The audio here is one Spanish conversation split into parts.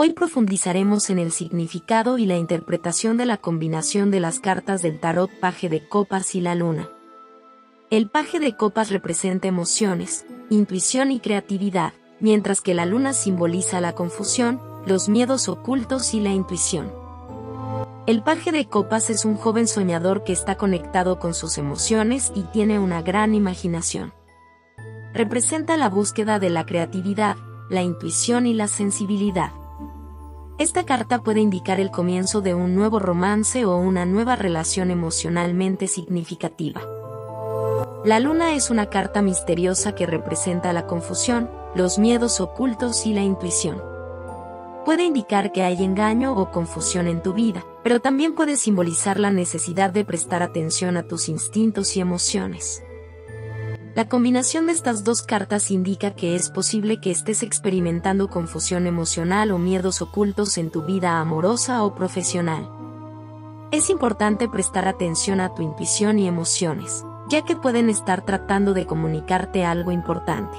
Hoy profundizaremos en el significado y la interpretación de la combinación de las cartas del tarot paje de copas y la luna. El paje de copas representa emociones, intuición y creatividad, mientras que la luna simboliza la confusión, los miedos ocultos y la intuición. El paje de copas es un joven soñador que está conectado con sus emociones y tiene una gran imaginación. Representa la búsqueda de la creatividad, la intuición y la sensibilidad. Esta carta puede indicar el comienzo de un nuevo romance o una nueva relación emocionalmente significativa. La luna es una carta misteriosa que representa la confusión, los miedos ocultos y la intuición. Puede indicar que hay engaño o confusión en tu vida, pero también puede simbolizar la necesidad de prestar atención a tus instintos y emociones. La combinación de estas dos cartas indica que es posible que estés experimentando confusión emocional o miedos ocultos en tu vida amorosa o profesional. Es importante prestar atención a tu intuición y emociones, ya que pueden estar tratando de comunicarte algo importante.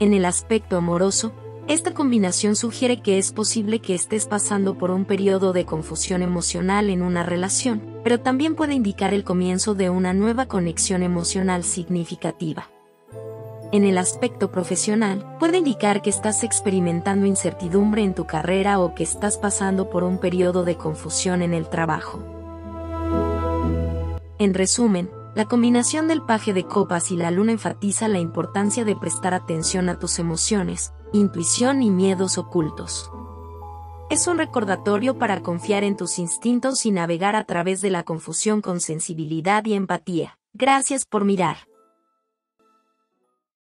En el aspecto amoroso, esta combinación sugiere que es posible que estés pasando por un periodo de confusión emocional en una relación, pero también puede indicar el comienzo de una nueva conexión emocional significativa. En el aspecto profesional, puede indicar que estás experimentando incertidumbre en tu carrera o que estás pasando por un periodo de confusión en el trabajo. En resumen, la combinación del paje de copas y la luna enfatiza la importancia de prestar atención a tus emociones, intuición y miedos ocultos. Es un recordatorio para confiar en tus instintos y navegar a través de la confusión con sensibilidad y empatía. Gracias por mirar.